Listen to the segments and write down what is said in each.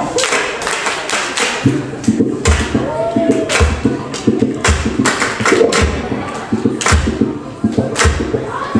Thank you.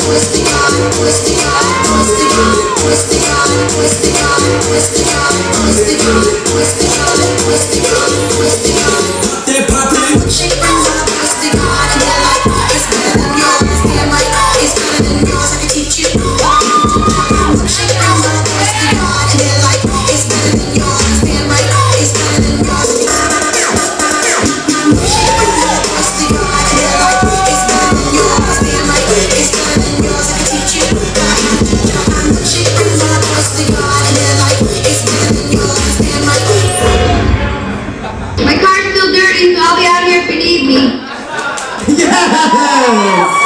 Twisting on, twist on, twisting on, twisting on, twist on, twisting on, twisting on. Yes!